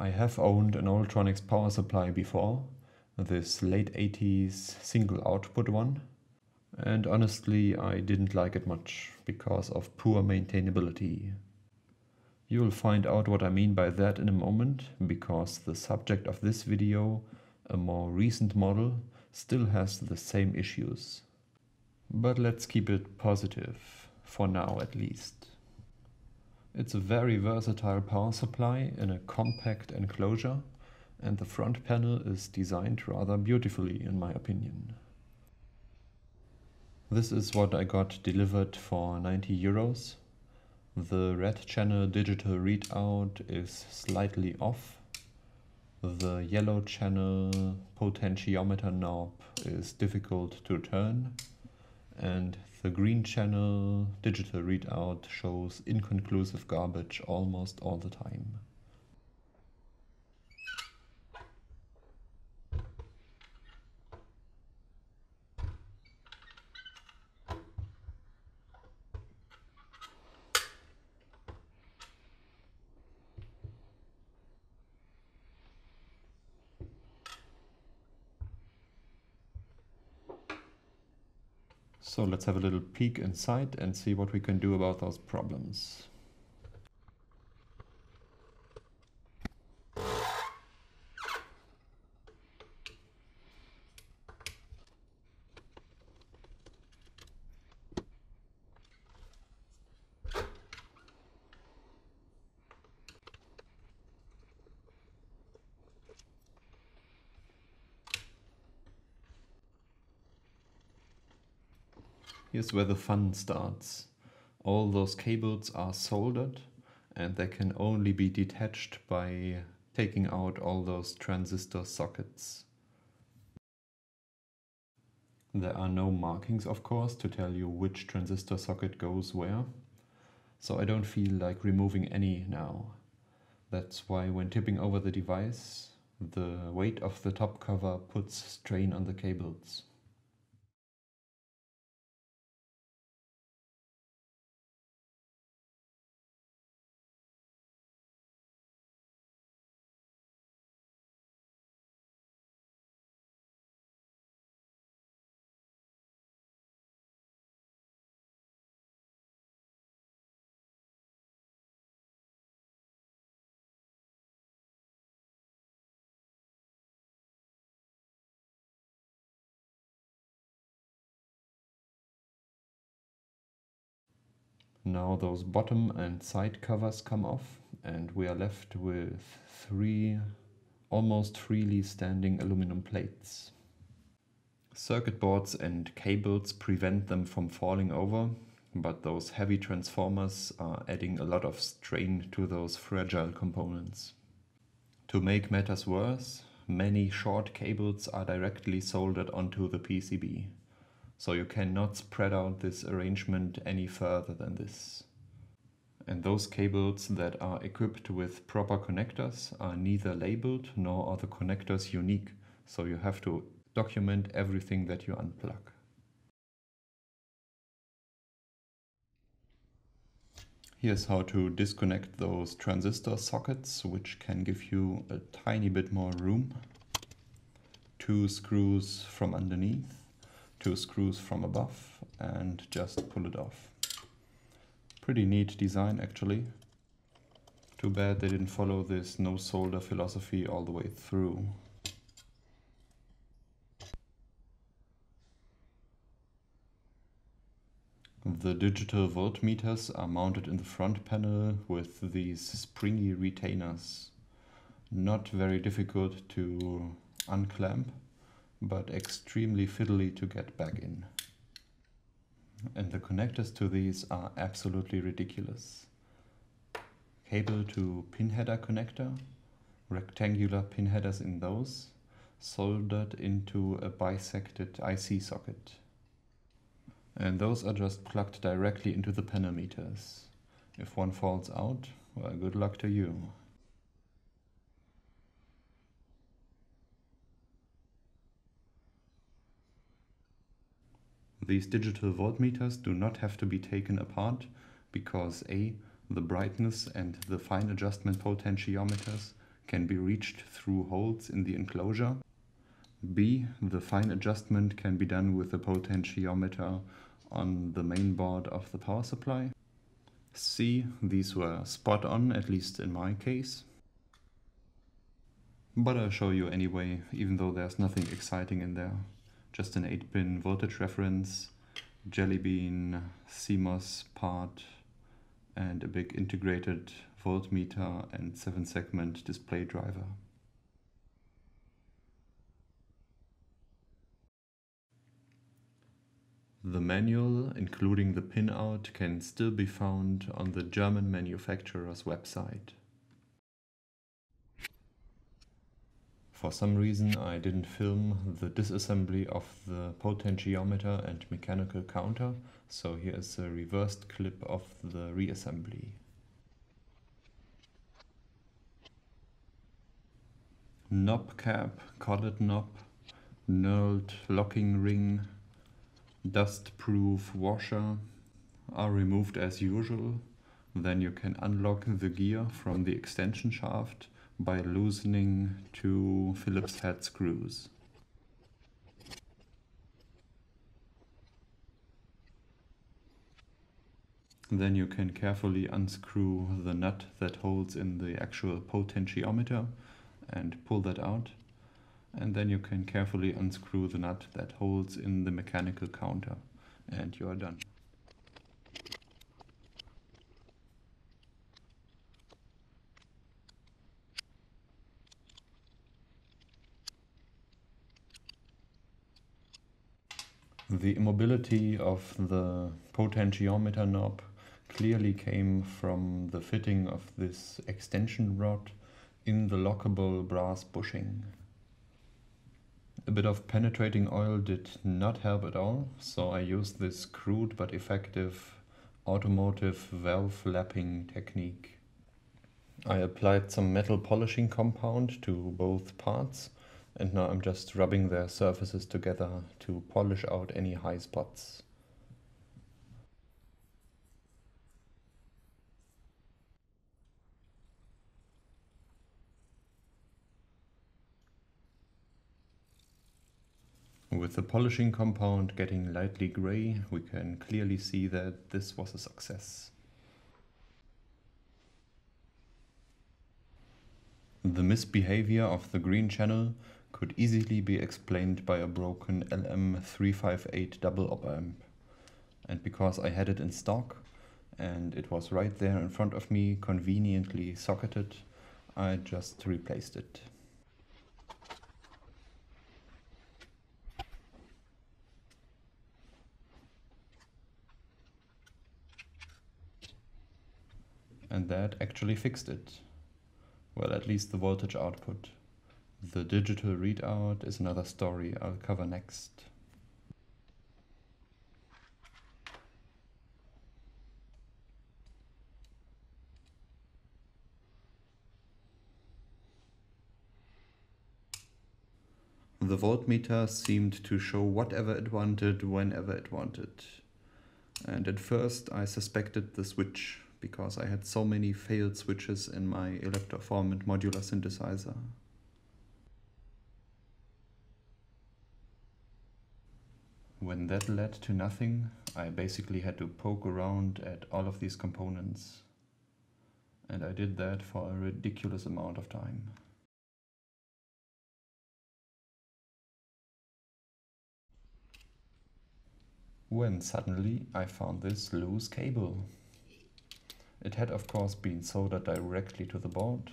I have owned an Oltronix power supply before, this late 80s single output one, and honestly I didn't like it much because of poor maintainability. You'll find out what I mean by that in a moment, because the subject of this video, a more recent model, still has the same issues. But let's keep it positive, for now at least. It's a very versatile power supply in a compact enclosure and the front panel is designed rather beautifully in my opinion. This is what I got delivered for 90 euros. The red channel digital readout is slightly off. The yellow channel potentiometer knob is difficult to turn and the green channel digital readout shows inconclusive garbage almost all the time. So let's have a little peek inside and see what we can do about those problems. Here's where the fun starts. All those cables are soldered and they can only be detached by taking out all those transistor sockets. There are no markings of course to tell you which transistor socket goes where, so I don't feel like removing any now. That's why when tipping over the device, the weight of the top cover puts strain on the cables. Now those bottom and side covers come off and we are left with three almost freely standing aluminum plates. Circuit boards and cables prevent them from falling over, but those heavy transformers are adding a lot of strain to those fragile components. To make matters worse, many short cables are directly soldered onto the PCB. So you cannot spread out this arrangement any further than this. And those cables that are equipped with proper connectors are neither labeled nor are the connectors unique. So you have to document everything that you unplug. Here's how to disconnect those transistor sockets, which can give you a tiny bit more room. Two screws from underneath two screws from above and just pull it off. Pretty neat design actually. Too bad they didn't follow this no solder philosophy all the way through. The digital voltmeters are mounted in the front panel with these springy retainers. Not very difficult to unclamp but extremely fiddly to get back in. And the connectors to these are absolutely ridiculous. Cable to pin header connector, rectangular pin headers in those, soldered into a bisected IC socket. And those are just plugged directly into the panel meters. If one falls out, well, good luck to you. These digital voltmeters do not have to be taken apart because A, the brightness and the fine adjustment potentiometers can be reached through holes in the enclosure. B. The fine adjustment can be done with the potentiometer on the main board of the power supply. C. These were spot on, at least in my case. But I'll show you anyway, even though there's nothing exciting in there. Just an 8-pin voltage reference, Jelly Bean, CMOS part, and a big integrated voltmeter and 7-segment display driver. The manual, including the pinout, can still be found on the German manufacturer's website. For some reason I didn't film the disassembly of the potentiometer and mechanical counter, so here is a reversed clip of the reassembly. Knob cap, collet knob, knurled locking ring, dust-proof washer are removed as usual. Then you can unlock the gear from the extension shaft by loosening two Phillips head screws. Then you can carefully unscrew the nut that holds in the actual potentiometer and pull that out. And then you can carefully unscrew the nut that holds in the mechanical counter and you are done. The immobility of the potentiometer knob clearly came from the fitting of this extension rod in the lockable brass bushing. A bit of penetrating oil did not help at all, so I used this crude but effective automotive valve lapping technique. I applied some metal polishing compound to both parts and now I'm just rubbing their surfaces together to polish out any high spots. With the polishing compound getting lightly grey, we can clearly see that this was a success. The misbehavior of the green channel could easily be explained by a broken LM358 double op amp. And because I had it in stock and it was right there in front of me, conveniently socketed, I just replaced it. And that actually fixed it. Well, at least the voltage output. The digital readout is another story I'll cover next. The voltmeter seemed to show whatever it wanted whenever it wanted. And at first I suspected the switch because I had so many failed switches in my Electroform and modular synthesizer. When that led to nothing, I basically had to poke around at all of these components. And I did that for a ridiculous amount of time. When suddenly I found this loose cable. It had of course been soldered directly to the board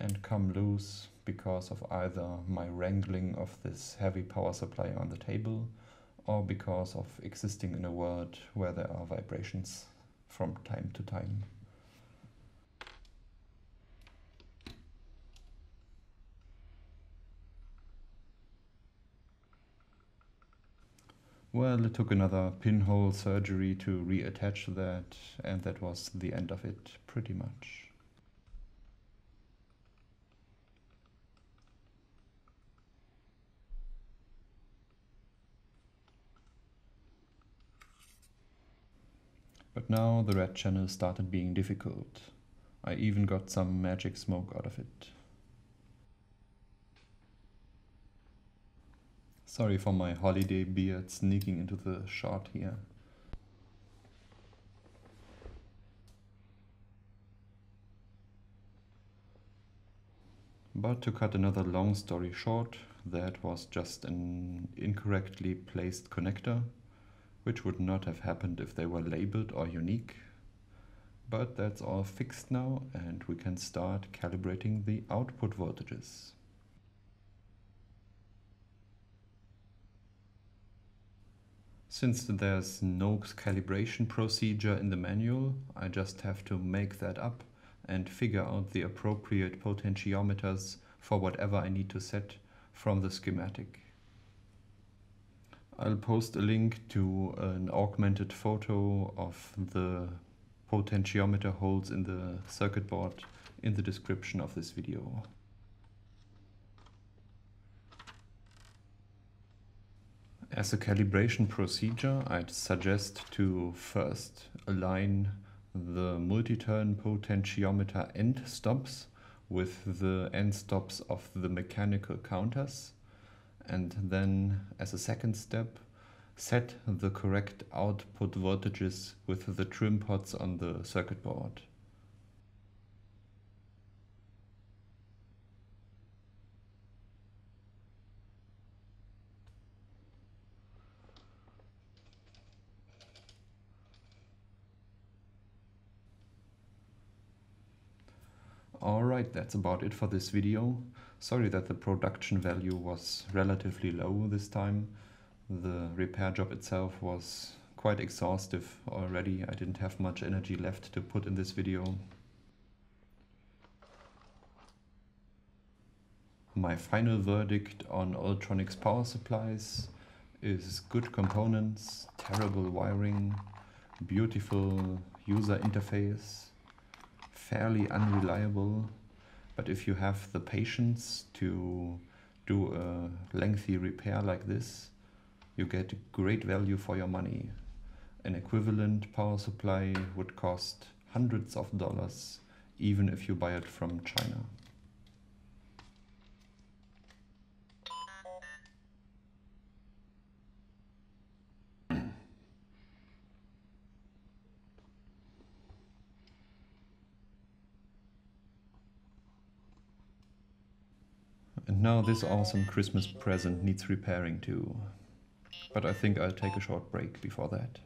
and come loose because of either my wrangling of this heavy power supply on the table or because of existing in a world where there are vibrations from time to time. Well, it took another pinhole surgery to reattach that, and that was the end of it, pretty much. But now the red channel started being difficult. I even got some magic smoke out of it. Sorry for my holiday beard sneaking into the shot here. But to cut another long story short, that was just an incorrectly placed connector which would not have happened if they were labeled or unique. But that's all fixed now and we can start calibrating the output voltages. Since there's no calibration procedure in the manual, I just have to make that up and figure out the appropriate potentiometers for whatever I need to set from the schematic. I'll post a link to an augmented photo of the potentiometer holes in the circuit board in the description of this video. As a calibration procedure, I'd suggest to first align the multi-turn potentiometer end stops with the end stops of the mechanical counters and then as a second step set the correct output voltages with the trim pots on the circuit board. Alright, that's about it for this video. Sorry that the production value was relatively low this time. The repair job itself was quite exhaustive already. I didn't have much energy left to put in this video. My final verdict on Oltronix power supplies is good components, terrible wiring, beautiful user interface, fairly unreliable, but if you have the patience to do a lengthy repair like this, you get great value for your money. An equivalent power supply would cost hundreds of dollars, even if you buy it from China. Now this awesome Christmas present needs repairing too. But I think I'll take a short break before that.